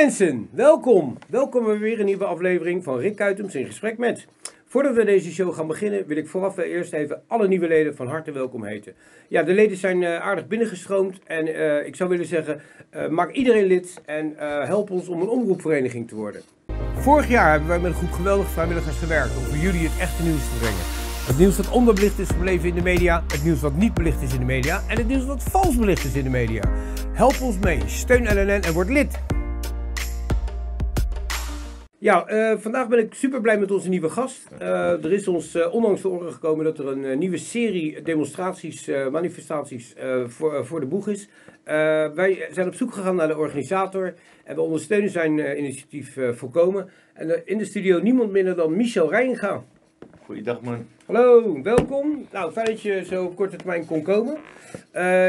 Mensen, welkom. Welkom bij weer een nieuwe aflevering van Rick Kuitums in gesprek met. Voordat we deze show gaan beginnen, wil ik vooraf eerst even alle nieuwe leden van harte welkom heten. Ja, de leden zijn uh, aardig binnengestroomd en uh, ik zou willen zeggen, uh, maak iedereen lid en help ons om een omroepvereniging te worden. Vorig jaar hebben wij met een groep geweldige vrijwilligers gewerkt om voor jullie het echte nieuws te brengen. Het nieuws dat onderbelicht is gebleven in de media, het nieuws wat niet belicht is in de media en het nieuws wat vals belicht is in de media. Help ons mee, steun LNN en word lid. Ja, uh, vandaag ben ik super blij met onze nieuwe gast. Uh, er is ons uh, onlangs te oren gekomen dat er een nieuwe serie demonstraties, manifestaties voor, voor de boeg is. wij zijn op zoek gegaan naar de organisator en we ondersteunen zijn initiatief volkomen. En in de studio niemand minder dan Michel Rijnga. Goeiedag man. Hallo, welkom. Nou, fijn dat je zo korte termijn kon komen.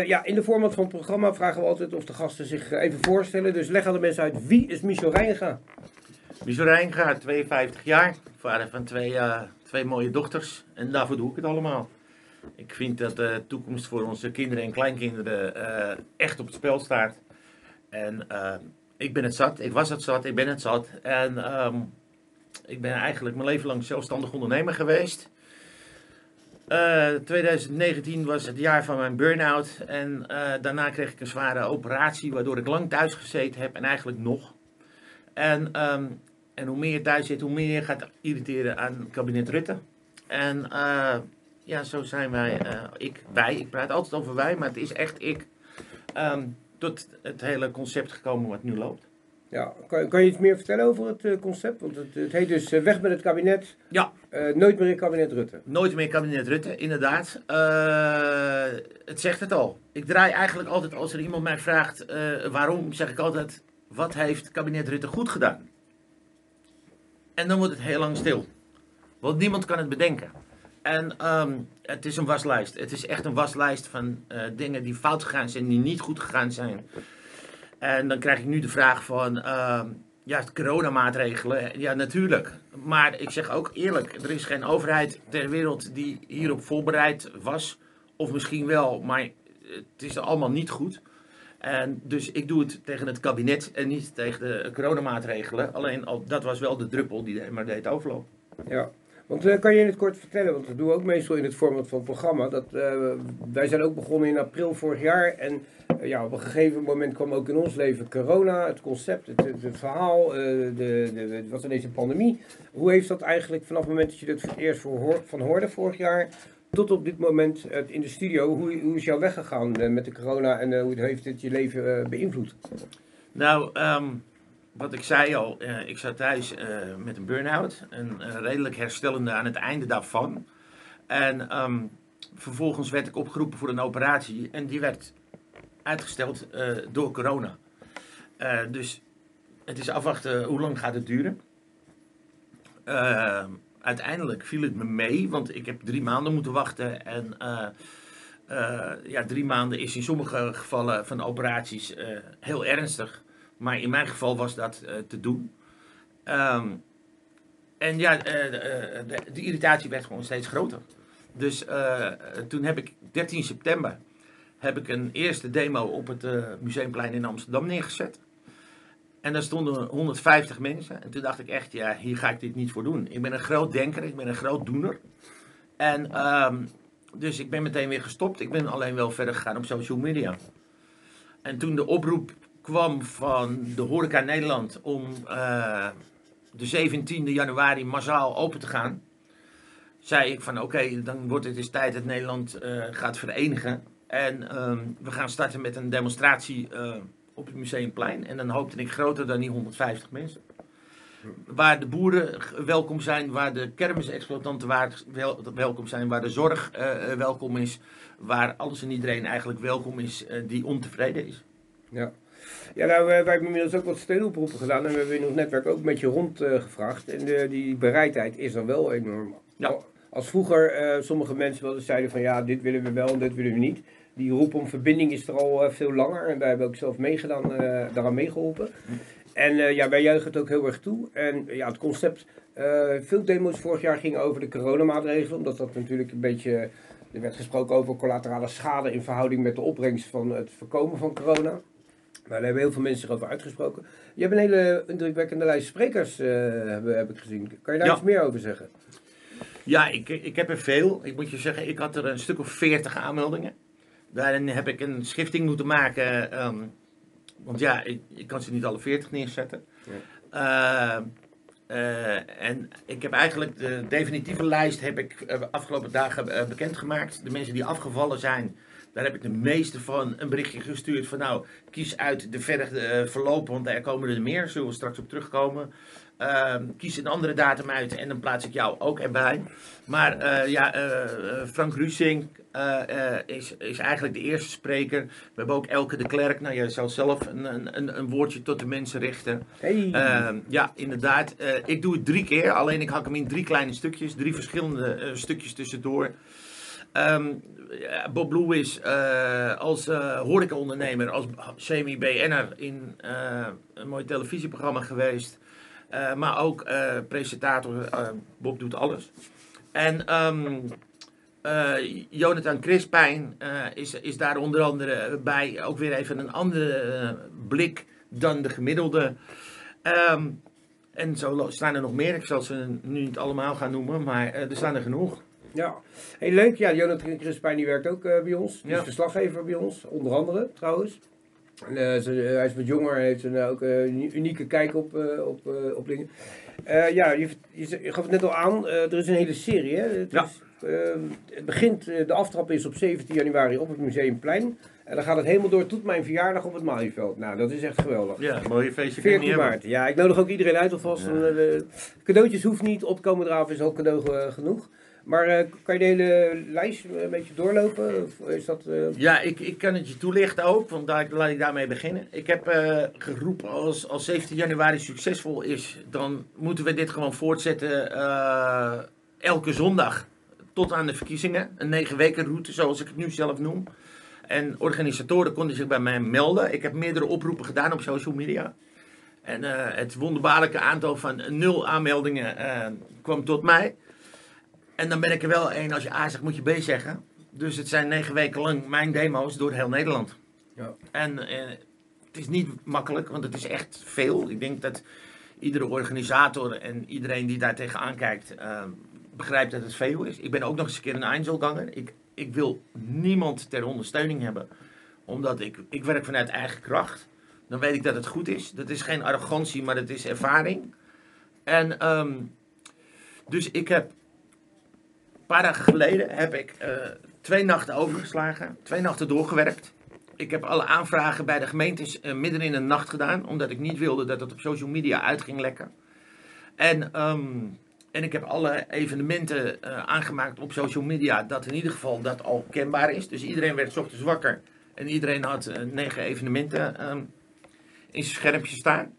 ja, in de format van het programma vragen we altijd of de gasten zich even voorstellen. Dus leg aan de mensen uit, wie is Michel Rijnga? Michel Rijnga, 52 jaar, vader van twee, uh, twee mooie dochters. En daarvoor doe ik het allemaal. Ik vind dat de toekomst voor onze kinderen en kleinkinderen uh, echt op het spel staat. En uh, ik ben het zat, ik was het zat, ik ben het zat. En um, ik ben eigenlijk mijn leven lang zelfstandig ondernemer geweest. 2019 was het jaar van mijn burn-out. En daarna kreeg ik een zware operatie, waardoor ik lang thuis gezeten heb en eigenlijk nog. En, um, en hoe meer je thuis zit, hoe meer je gaat irriteren aan kabinet Rutte. En uh, ja, zo zijn wij, uh, ik, wij, ik praat altijd over wij, maar het is echt ik, um, tot het hele concept gekomen wat nu loopt. Ja, kan, kan je iets meer vertellen over het uh, concept? Want het, het, heet dus weg met het kabinet. Ja. nooit meer in kabinet Rutte. Nooit meer in kabinet Rutte, inderdaad. het zegt het al. Ik draai eigenlijk altijd, als er iemand mij vraagt waarom, zeg ik altijd wat heeft kabinet Rutte goed gedaan? En dan wordt het heel lang stil. Want niemand kan het bedenken. En um, het is een waslijst. Het is echt een waslijst van uh, dingen die fout gegaan zijn, die niet goed gegaan zijn. En dan krijg ik nu de vraag van, uh, ja, coronamaatregelen. Ja, natuurlijk. Maar ik zeg ook eerlijk, er is geen overheid ter wereld die hierop voorbereid was. Of misschien wel, maar het is allemaal niet goed. En dus ik doe het tegen het kabinet en niet tegen de coronamaatregelen. Alleen al, dat was wel de druppel die maar deed overlopen. Ja, want uh, kan je in het kort vertellen, want dat doen we ook meestal in het format van het programma. Dat, uh, wij zijn ook begonnen in april vorig jaar. En uh, ja, op een gegeven moment kwam ook in ons leven corona, het concept, het, het, het verhaal, de, de, wat ineens een pandemie. Hoe heeft dat eigenlijk vanaf het moment dat je het eerst voor, van hoorde vorig jaar tot op dit moment in de studio, hoe, hoe is jouw weg gegaan eh, met de corona en eh, hoe heeft het je leven eh, beïnvloed? Nou, um, wat ik zei al, ik zat thuis met een burn-out, een redelijk herstellende aan het einde daarvan. En um, vervolgens werd ik opgeroepen voor een operatie en die werd uitgesteld door corona. dus het is afwachten hoe lang gaat het duren. Uiteindelijk viel het me mee, want ik heb drie maanden moeten wachten. En uh, uh, ja, drie maanden is in sommige gevallen van operaties uh, heel ernstig. Maar in mijn geval was dat te doen. Um, en ja, de, de, de, irritatie werd gewoon steeds groter. Dus toen heb ik 13 september heb ik een eerste demo op het Museumplein in Amsterdam neergezet. En daar stonden 150 mensen. En toen dacht ik echt, ja, hier ga ik dit niet voor doen. Ik ben een groot denker, ik ben een groot doener. En um, dus ik ben meteen weer gestopt. Ik ben alleen wel verder gegaan op social media. En toen de oproep kwam van de Horeca Nederland om uh, de 17e januari massaal open te gaan, zei ik van oké, dan wordt het eens tijd dat Nederland uh, gaat verenigen. En um, we gaan starten met een demonstratie uh, op het Museumplein. En dan hoopte ik groter dan die 150 mensen. Waar de boeren welkom zijn, waar de kermisexploitanten wel, welkom zijn, waar de zorg uh, welkom is, waar alles en iedereen eigenlijk welkom is uh, die ontevreden is. Ja. Ja, nou, wij hebben inmiddels ook wat steunoproepen gedaan en we hebben in ons netwerk ook een beetje rondgevraagd. Uh, en de, die bereidheid is dan wel enorm. Ja. Als vroeger sommige mensen wel eens zeiden van ja, dit willen we wel en dit willen we niet die roep om verbinding is er al uh, veel langer. En daar hebben we ook zelf meegedaan, uh, daaraan meegeholpen. En uh, ja, wij juichen het ook heel erg toe. En ja, het concept, veel demos vorig jaar gingen over de coronamaatregelen. Omdat dat natuurlijk een beetje, er werd gesproken over collaterale schade in verhouding met de opbrengst van het voorkomen van corona. daar hebben heel veel mensen zich over uitgesproken. Je hebt een hele indrukwekkende lijst sprekers, uh, heb, heb, ik gezien. Kan je daar iets meer over zeggen? Ja, ik, ik heb er veel. Ik moet je zeggen, ik had er een stuk of veertig aanmeldingen. Daarin heb ik een schifting moeten maken. Um, want ja, ik, ik, kan ze niet alle veertig neerzetten. Ja. Uh, uh, en ik heb eigenlijk de definitieve lijst heb ik uh, afgelopen dagen bekendgemaakt. De mensen die afgevallen zijn, daar heb ik de meeste van een berichtje gestuurd van nou, kies uit de verre verloop, want er komen er meer, zullen we straks op terugkomen. Ehm, kies een andere datum uit en dan plaats ik jou ook erbij. Maar uh, ja, uh, Frank Rusing is, is eigenlijk de eerste spreker. We hebben ook Elke de Klerk. Nou, jij zou zelf een, een, een woordje tot de mensen richten. Hey. Ehm, ja, inderdaad. ik doe het drie keer. Alleen ik hak hem in drie kleine stukjes. Drie verschillende stukjes tussendoor. Um, Bob Lewis uh, als uh, horecaondernemer, als semi-BN'er in uh, een mooi televisieprogramma geweest. Maar ook presentator, Bob doet alles. En um, Jonathan Crispijn is, is daar onder andere bij ook weer even een andere blik dan de gemiddelde. Um, en zo staan er nog meer. Ik zal ze nu niet allemaal gaan noemen, maar er staan er genoeg. Ja, hey, leuk. Ja, Jonathan Crispijn die werkt ook bij ons. Die is verslaggever bij ons, onder andere trouwens. En, uh, ze, hij is wat jonger en heeft een, ook een unieke kijk op, op, op dingen. ja, je, je, gaf het net al aan, er is een hele serie. Hè? Het, ja. is, het begint, de aftrap is op 17 januari op het Museumplein. En dan gaat het helemaal door tot mijn verjaardag op het Malieveld. Nou, dat is echt geweldig. Ja, mooie feestje. 14 maart. Ja, ik nodig ook iedereen uit alvast. Ja. cadeautjes hoeft niet, opkomen eraf is ook cadeau genoeg. Maar uh, kan je de hele lijst een beetje doorlopen? Of is dat, uh... Ja, ik, ik kan het je toelichten ook, want daar, laat ik daarmee beginnen. Ik heb uh, geroepen, als, als 17 januari succesvol is, dan moeten we dit gewoon voortzetten elke zondag tot aan de verkiezingen. Een negen weken route, zoals ik het nu zelf noem. En organisatoren konden zich bij mij melden. Ik heb meerdere oproepen gedaan op social media. En het wonderbaarlijke aantal van nul aanmeldingen kwam tot mij. En dan ben ik er wel één, als je A zegt, moet je B zeggen. Dus het zijn negen weken lang mijn demo's door heel Nederland. Ja. En eh, het is niet makkelijk, want het is echt veel. Ik denk dat iedere organisator en iedereen die daar tegenaan kijkt, uh, begrijpt dat het veel is. Ik ben ook nog eens een keer een Einzelganger. Ik, ik wil niemand ter ondersteuning hebben, omdat ik, ik werk vanuit eigen kracht. Dan weet ik dat het goed is. Dat is geen arrogantie, maar dat is ervaring. En um, dus ik heb paar dagen geleden heb ik uh, twee nachten overgeslagen, twee nachten doorgewerkt. Ik heb alle aanvragen bij de gemeentes uh, midden in de nacht gedaan, omdat ik niet wilde dat het op social media uit ging lekken. En, um, en ik heb alle evenementen uh, aangemaakt op social media, dat in ieder geval dat al kenbaar is. Dus iedereen werd ochtends wakker en iedereen had negen evenementen um, in zijn schermpje staan.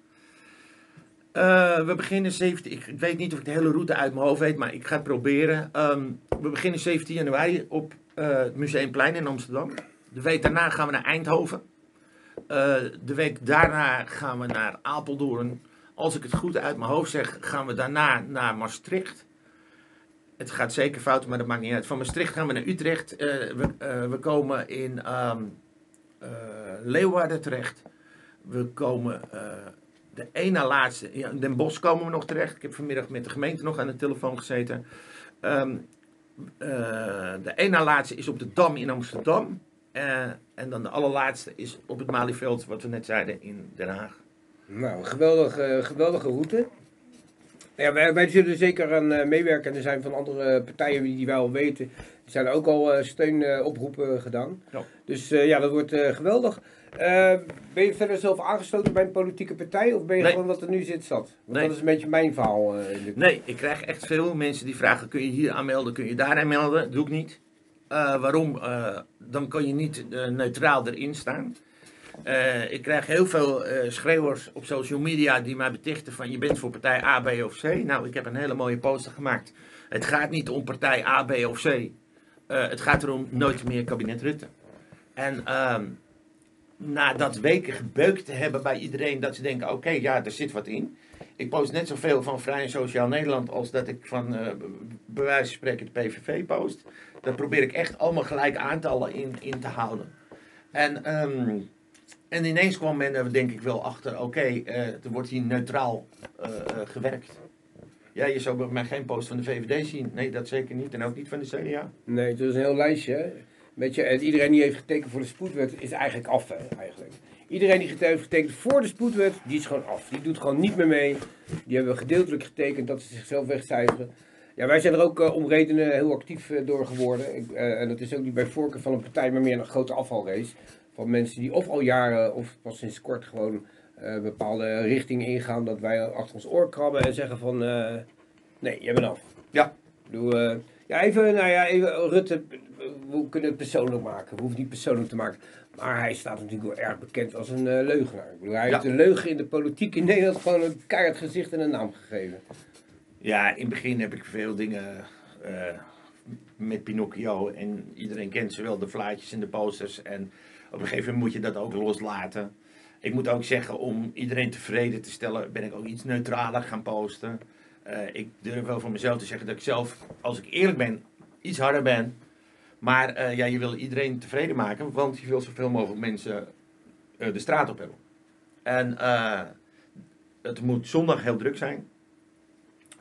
Uh, we beginnen 17. Ik, weet niet of ik de hele route uit mijn hoofd weet, maar ik ga het proberen. Um, we beginnen 17 januari op uh, het Museumplein in Amsterdam. De week daarna gaan we naar Eindhoven. Uh, de week daarna gaan we naar Apeldoorn. Als ik het goed uit mijn hoofd zeg, gaan we daarna naar Maastricht. Het gaat zeker fout, maar dat maakt niet uit. Van Maastricht gaan we naar Utrecht. We, we, komen in um, Leeuwarden terecht. We komen de ene na laatste, in Den Bosch komen we nog terecht. Ik heb vanmiddag met de gemeente nog aan de telefoon gezeten. Um, uh, de ene na laatste is op de Dam in Amsterdam. Uh, en dan de allerlaatste is op het Malieveld, wat we net zeiden, in Den Haag. Nou, geweldige, geweldige route. Ja, wij, wij zullen zeker aan uh, meewerken. En er zijn van andere partijen die wij al weten, zijn ook al steunoproepen gedaan. Ja. Dus ja, dat wordt geweldig. Uh, ben je verder zelf aangesloten bij een politieke partij of ben je nee. gewoon wat er nu zit zat? Want nee. dat is een beetje mijn verhaal. Uh, nee, ik krijg echt veel mensen die vragen: kun je hier aanmelden, kun je daar aanmelden? Dat doe ik niet. Uh, waarom? dan kan je niet neutraal erin staan. ik krijg heel veel schreeuwers op social media die mij betichten van je bent voor partij A, B of C. Nou, ik heb een hele mooie poster gemaakt. Het gaat niet om partij A, B of C. het gaat erom nooit meer kabinet Rutte. En ehm, na dat weken gebeukt te hebben bij iedereen, dat ze denken: oké, okay, ja, er zit wat in. Ik post net zoveel van Vrij en Sociaal Nederland als dat ik van uh, bij wijze van spreken de PVV post. Dat probeer ik echt allemaal gelijk aantallen in, in te houden. En um, En ineens kwam men er denk ik wel achter, oké, eh, er wordt hier neutraal eh, gewerkt. Ja, je zou bij mij geen post van de VVD zien. Nee, dat zeker niet. En ook niet van de CDA. Nee, het is een heel lijstje. Weet je, en iedereen die heeft getekend voor de spoedwet is eigenlijk af, hè, eigenlijk. Iedereen die heeft getekend voor de spoedwet, die is gewoon af. Die doet gewoon niet meer mee. Die hebben gedeeltelijk getekend dat ze zichzelf wegcijferen. Ja, wij zijn er ook eh, om redenen heel actief eh, door geworden. Ik, eh, en dat is ook niet bij voorkeur van een partij, maar meer een grote afvalrace. Van mensen die of al jaren of pas sinds kort gewoon bepaalde richtingen ingaan. Dat wij achter ons oor krabben en zeggen van, nee, jij bent af. Ja. Eh, ja, even, nou ja, even, Rutte, we kunnen het persoonlijk maken. We hoeven het niet persoonlijk te maken. Maar hij staat natuurlijk wel erg bekend als een eh, leugenaar. Ik bedoel, hij Ja. heeft de leugen in de politiek in Nederland gewoon een keihard gezicht en een naam gegeven. Ja, in het begin heb ik veel dingen eh, met Pinocchio. En iedereen kent zowel de vlaatjes en de posters. En op een gegeven moment moet je dat ook loslaten. Ik moet ook zeggen, om iedereen tevreden te stellen, ben ik ook iets neutraler gaan posten. Eh, ik durf wel voor mezelf te zeggen dat ik zelf, als ik eerlijk ben, iets harder ben. Maar eh, ja, je wil iedereen tevreden maken, want je wil zoveel mogelijk mensen eh, de straat op hebben. En eh, het moet zondag heel druk zijn.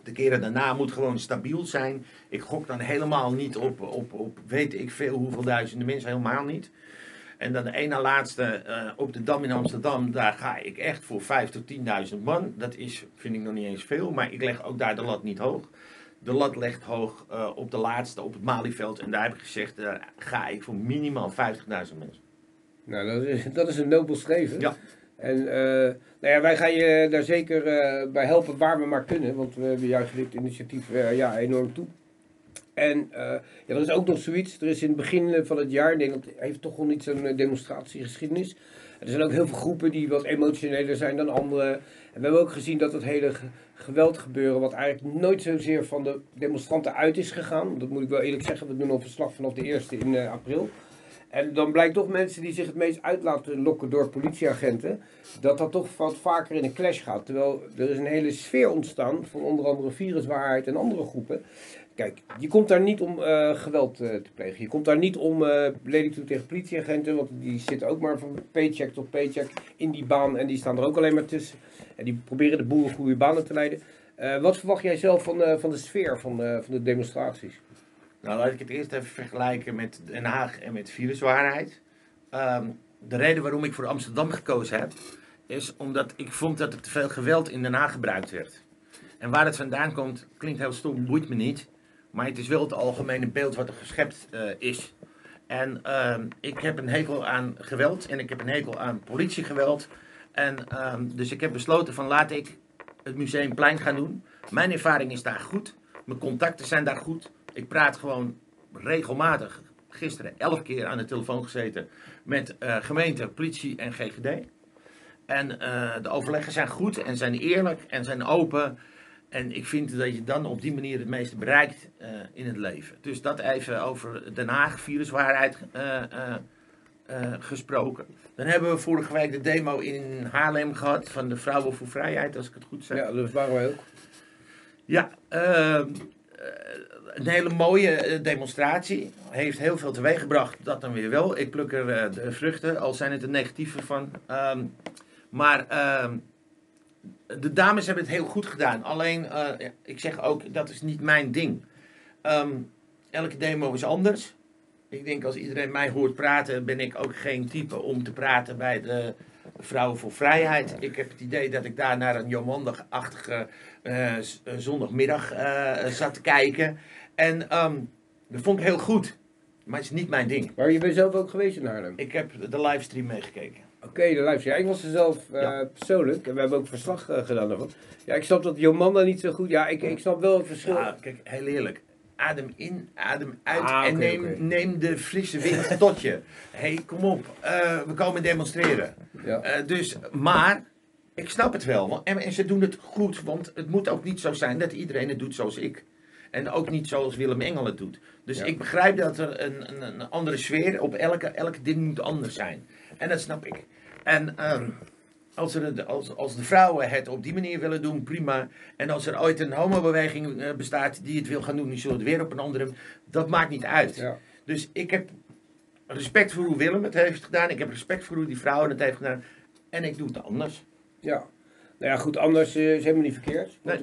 De keren daarna moet gewoon stabiel zijn. Ik gok dan helemaal niet op, op, op weet ik veel hoeveel duizenden mensen, helemaal niet. En dan de ene laatste op de Dam in Amsterdam, daar ga ik echt voor 5 tot 10.000 man. Dat is, vind ik nog niet eens veel, maar ik leg ook daar de lat niet hoog. De lat ligt hoog eh, op de laatste, op het Malieveld. En daar heb ik gezegd, daar ga ik voor minimaal 50.000 mensen. Nou, dat is, dat is een nobel streven. Ja. En eh, nou ja, wij gaan je daar zeker bij helpen waar we maar kunnen. Want we, we juichen dit initiatief ja, enorm toe. En eh, ja, er is ook nog zoiets. Er is in het begin van het jaar, Nederland heeft toch wel niet zo'n eh, demonstratiegeschiedenis. Er zijn ook heel veel groepen die wat emotioneler zijn dan anderen. En we hebben ook gezien dat het hele ge- geweld gebeuren, wat eigenlijk nooit zozeer van de demonstranten uit is gegaan. Dat moet ik wel eerlijk zeggen. We doen al verslag vanaf de eerste in eh, april. En dan blijkt toch mensen die zich het meest uit laten lokken door politieagenten, dat dat toch wat vaker in een clash gaat. Terwijl er is een hele sfeer ontstaan van onder andere viruswaarheid en andere groepen. Kijk, je komt daar niet om eh, geweld eh, te plegen. Je komt daar niet om eh belediging toe tegen politieagenten, want die zitten ook maar van paycheck tot paycheck in die baan en die staan er ook alleen maar tussen. En die proberen de boel goede banen te leiden. Wat verwacht jij zelf van, van de sfeer van, van de demonstraties? Nou, laat ik het eerst even vergelijken met Den Haag en met viruswaarheid. Ehm, de reden waarom ik voor Amsterdam gekozen heb, is omdat ik vond dat er te veel geweld in Den Haag gebruikt werd. En waar het vandaan komt, klinkt heel stom, boeit me niet. Maar het is wel het algemene beeld wat er geschept eh, is. En ehm, ik heb een hekel aan geweld en ik heb een hekel aan politiegeweld. En ehm, dus ik heb besloten van laat ik het Museumplein gaan doen. Mijn ervaring is daar goed. Mijn contacten zijn daar goed. Ik praat gewoon regelmatig. Gisteren elf keer aan de telefoon gezeten met eh, gemeente, politie en GGD. En eh, de overleggen zijn goed en zijn eerlijk en zijn open. En ik vind dat je dan op die manier het meeste bereikt eh, in het leven. Dus dat even over Den Haag, viruswaarheid eh, eh, gesproken. Dan hebben we vorige week de demo in Haarlem gehad van de Vrouwen voor Vrijheid, als ik het goed zeg. Ja, dat waren wij ook. Ja, ehm, eh, een hele mooie demonstratie. Heeft heel veel teweeggebracht, dat dan weer wel. Ik pluk er de vruchten, al zijn het de negatieve van. Ehm, maar ehm, de dames hebben het heel goed gedaan. Alleen, eh, ik zeg ook, dat is niet mijn ding. Ehm, elke demo is anders. Ik denk als iedereen mij hoort praten, ben ik ook geen type om te praten bij de Vrouwen voor Vrijheid. Ik heb het idee dat ik daar naar een Jomondag-achtige eh, eh, zondagmiddag zat te kijken. En ehm, dat vond ik heel goed. Maar het is niet mijn ding. Maar je bent zelf ook geweest in Haarlem? Ik heb de livestream meegekeken. Oké, de live. Ja, ik was er zelf Ja. persoonlijk. En we hebben ook verslag eh, gedaan daarvan. Ja, ik snap dat Jomanda niet zo goed... Ja, ik, ik snap wel het verschil. Ja, kijk, heel eerlijk. Adem in, adem uit Ah, en neem, neem de frisse wind tot je. Hé, hey, kom op. eh, we komen demonstreren. Ja. Dus, maar, ik snap het wel. En, en ze doen het goed, want het moet ook niet zo zijn dat iedereen het doet zoals ik. En ook niet zoals Willem Engel het doet. Dus Ja. ik begrijp dat er een, een, een andere sfeer op elke, elke ding moet anders zijn. En dat snap ik. En ehm, als, er, de- als, als de vrouwen het op die manier willen doen, prima. En als er ooit een homobeweging eh, bestaat die het wil gaan doen, die zullen het weer op een andere. Dat maakt niet uit. Ja. Dus ik heb respect voor hoe Willem het heeft gedaan. Ik heb respect voor hoe die vrouw het heeft gedaan. En ik doe het anders. Ja. Nou ja, goed, anders eh, is helemaal niet verkeerd. Want,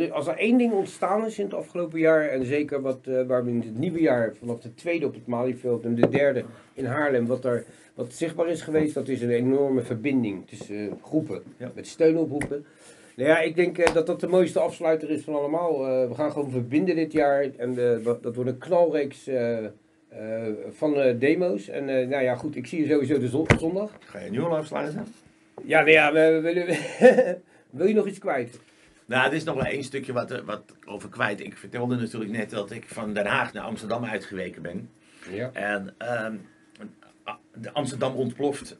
eh, als er één ding ontstaan is in het afgelopen jaar, en zeker wat, eh, waar we in het nieuwe jaar, vanaf de tweede op het Malieveld en de derde in Haarlem, wat er wat zichtbaar is geweest, dat is een enorme verbinding tussen groepen, Ja. met steunoproepen. Nou ja, ik denk dat dat de mooiste afsluiter is van allemaal. We gaan gewoon verbinden dit jaar en dat- wordt een knalreeks eh, van demo's. En nou ja, goed, ik zie je sowieso de zon- zondag. Ga je nu al afsluiten? Ja, nou ja, we, we willen. Wil je nog iets kwijt? Nou, er is nog wel één stukje wat, eh, wat over kwijt. Ik vertelde natuurlijk net dat ik van Den Haag naar Amsterdam uitgeweken ben. Ja. En ehm, de Amsterdam ontploft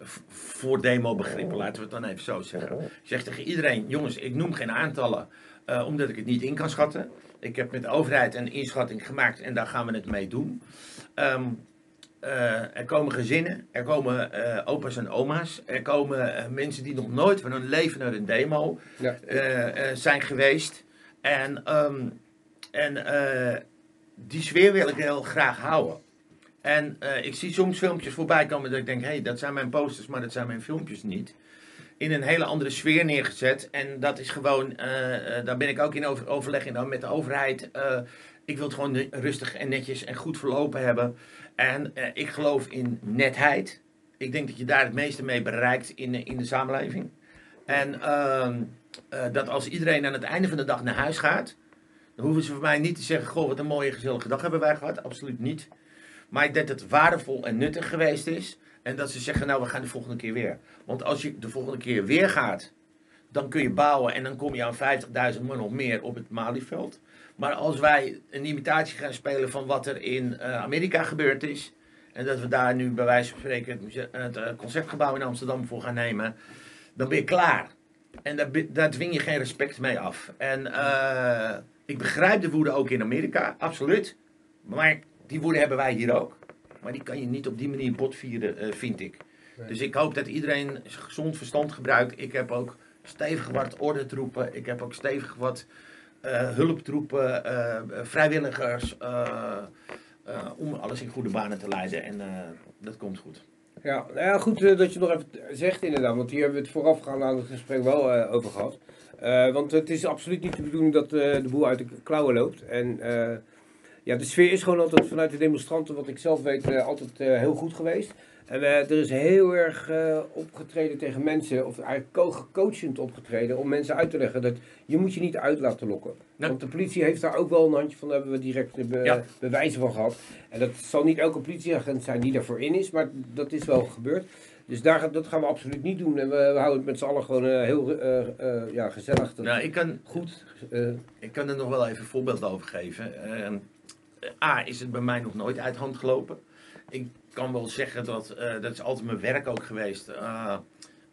v- voor demobegrippen, laten we het dan even zo zeggen. Ik zeg tegen iedereen, jongens, ik noem geen aantallen, eh, omdat ik het niet in kan schatten. Ik heb met de overheid een inschatting gemaakt en daar gaan we het mee doen. Ehm, eh, er komen gezinnen, er komen eh, opa's en oma's, er komen eh, mensen die nog nooit van hun leven naar een demo Ja. zijn geweest. En, ehm, en die sfeer wil ik heel graag houden. En ik zie soms filmpjes voorbij komen dat ik denk, hé, hey, dat zijn mijn posters, maar dat zijn mijn filmpjes niet. In een hele andere sfeer neergezet. En dat is gewoon, daar ben ik ook in over, overleg in dan met de overheid. Eh, ik wil het gewoon rustig en netjes en goed verlopen hebben. En eh, ik geloof in netheid. Ik denk dat je daar het meeste mee bereikt in, in de samenleving. En ehm, eh, dat als iedereen aan het einde van de dag naar huis gaat, dan hoeven ze voor mij niet te zeggen: Goh, wat een mooie gezellige dag hebben wij gehad. Absoluut niet. Maar ik denk dat het waardevol en nuttig geweest is. En dat ze zeggen: Nou, we gaan de volgende keer weer. Want als je de volgende keer weer gaat, dan kun je bouwen en dan kom je aan 50.000 man of meer op het Malieveld. Maar als wij een imitatie gaan spelen van wat er in eh, Amerika gebeurd is. En dat we daar nu bij wijze van spreken het, muse- het eh, concertgebouw in Amsterdam voor gaan nemen. Dan ben je klaar. En daar, dwing je geen respect mee af. En eh, ik begrijp de woede ook in Amerika, absoluut. Maar die woede hebben wij hier ook. Maar die kan je niet op die manier botvieren, vind ik. Nee. Dus ik hoop dat iedereen gezond verstand gebruikt. Ik heb ook stevig wat ordentroepen. Ik heb ook stevig wat hulptroepen, eh, vrijwilligers. eh, eh, om alles in goede banen te leiden. En eh, dat komt goed. Ja, nou ja, goed eh, dat je nog even zegt inderdaad, want hier hebben we het voorafgaand aan het gesprek wel eh, over gehad. Eh, want het is absoluut niet de bedoeling dat eh, de boel uit de klauwen loopt. En eh, ja, de sfeer is gewoon altijd vanuit de demonstranten, wat ik zelf weet, eh, altijd eh, heel goed geweest. En eh, er is heel erg opgetreden tegen mensen, of eigenlijk co- coachend opgetreden, om mensen uit te leggen dat je moet je niet uit laten lokken. Nee. Want de politie heeft daar ook wel een handje van, daar hebben we direct be- Ja. bewijzen van gehad. En dat zal niet elke politieagent zijn die daarvoor in is, maar dat is wel gebeurd. Dus daar, dat gaan we absoluut niet doen. En we, we houden het met z'n allen gewoon heel ja, gezellig. Nou, ik kan, Goed. Ik kan er nog wel even een voorbeeld over geven. A, is het bij mij nog nooit uit hand gelopen. Ik kan wel zeggen dat, eh, dat is altijd mijn werk ook geweest. Eh,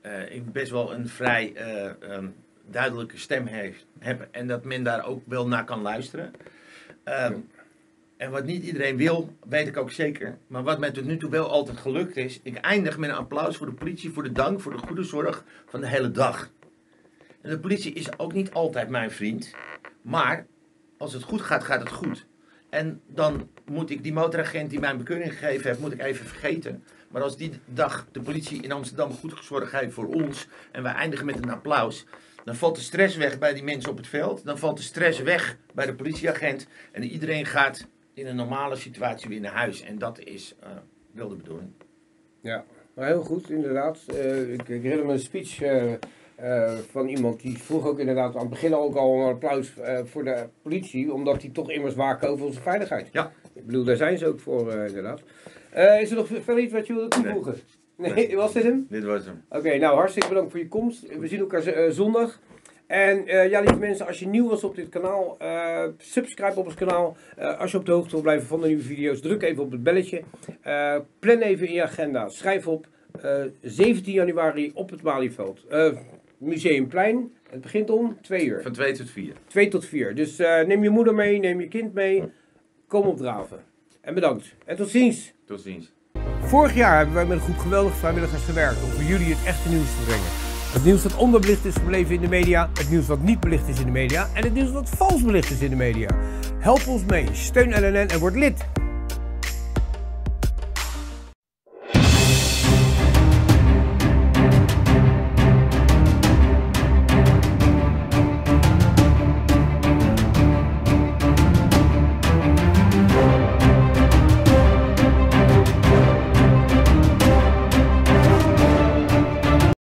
eh, ik best wel een vrij eh, ehm, duidelijke stem heeft, heb en dat men daar ook wel naar kan luisteren. Ehm, En wat niet iedereen wil, weet ik ook zeker. Maar wat mij tot nu toe wel altijd gelukt is, ik eindig met een applaus voor de politie, voor de dank, voor de goede zorg van de hele dag. En de politie is ook niet altijd mijn vriend. Maar als het goed gaat, gaat het goed. En dan moet ik die motoragent die mij een bekeuring gegeven heeft, moet ik even vergeten. Maar als die dag de politie in Amsterdam goed gezorgd heeft voor ons en wij eindigen met een applaus, dan valt de stress weg bij die mensen op het veld. Dan valt de stress weg bij de politieagent. En iedereen gaat in een normale situatie weer naar huis. En dat is eh, wel de bedoeling. Ja, maar heel goed, inderdaad. Eh, ik, ik een speech eh, eh, van iemand die vroeg ook inderdaad aan het begin ook al een applaus eh, voor de politie, omdat die toch immers waken over onze veiligheid. Ja. Ik bedoel, daar zijn ze ook voor, eh, inderdaad. Is er nog verder iets wat je wilde toevoegen? Nee, was dit hem? Dit was hem. Oké, nou hartstikke bedankt voor je komst. We zien elkaar zondag. En ja, lieve mensen, als je nieuw was op dit kanaal, subscribe op ons kanaal. Als je op de hoogte wil blijven van de nieuwe video's, druk even op het belletje. Plan even in je agenda. Schrijf op eh, 17 januari op het Malieveld. Museumplein. Het begint om 2 uur. Van 2 tot 4. 2 tot 4. Dus eh, neem je moeder mee, neem je kind mee. Kom opdraven. En bedankt. En tot ziens. Tot ziens. Vorig jaar hebben wij met een groep geweldige vrijwilligers gewerkt om voor jullie het echte nieuws te brengen. Het nieuws dat onderbelicht is gebleven in de media, het nieuws wat niet belicht is in de media en het nieuws wat vals belicht is in de media. Help ons mee, steun LNN en word lid.